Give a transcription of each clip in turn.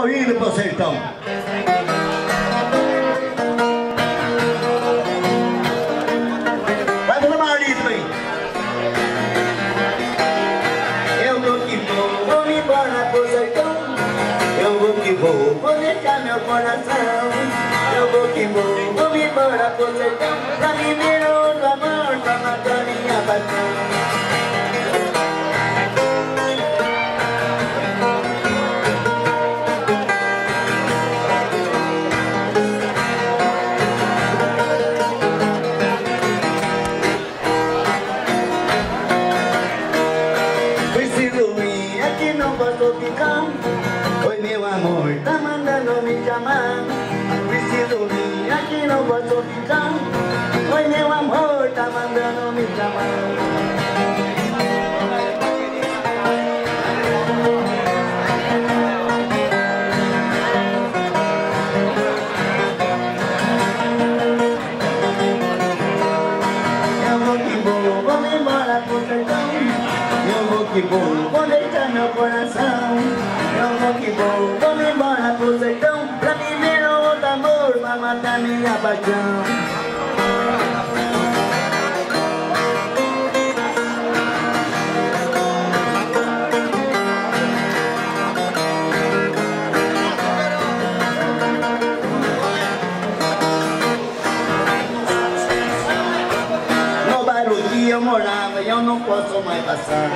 vou indo pro sertão. Vai dona Marlito aí. Eu vou que vou, vou me embora pro sertão. Eu vou que vou, vou deixar meu coração. Eu vou que vou, vou me embora pro sertão. Pra viver outro amor, pra aqui não posso ficar. Oi meu amor, tá mandando me chamar. Preciso ir, aqui não posso ficar. Oi meu amor, tá mandando me chamar. Eu vou que vou, No que eu morava, eu não posso mais passar.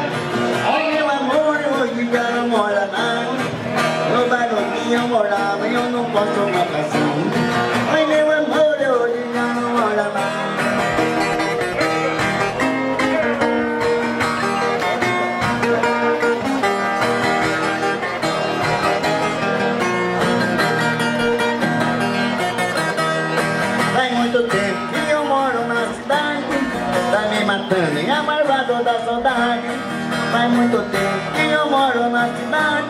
Meu amor, hoje já não mora mais. No bairro que eu morava, eu não posso mais passar. Me matando e amarvado da saudade. Faz muito tempo que eu moro na cidade.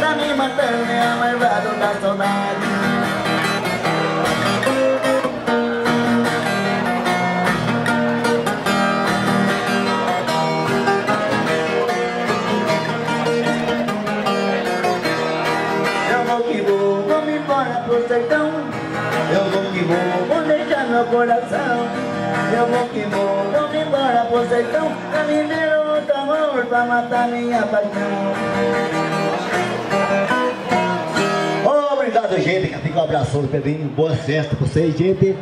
Tá me matando e amarvado da saudade. Eu vou que vou, vou me embora pro sertão. Eu vou que vou, vou meu coração Eu vou que vou, vou me embora pro sertão Pra viver outro amor, pra matar minha paixão Obrigado, gente. Fica um abração do Pedrinho. Boa festa pra vocês, gente.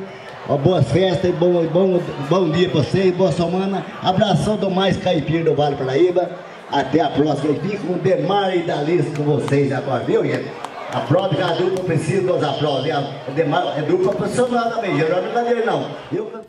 Uma boa festa e bom, bom, bom dia pra vocês. Boa semana. Abração do mais caipira do Vale Paraíba. Até a próxima. Eu fico com o Demar e Dalice com vocês agora, viu, gente? A prova que a dupla precisa dos aplausos. É dupla profissional também. Geraldo não é dele, não. Eu...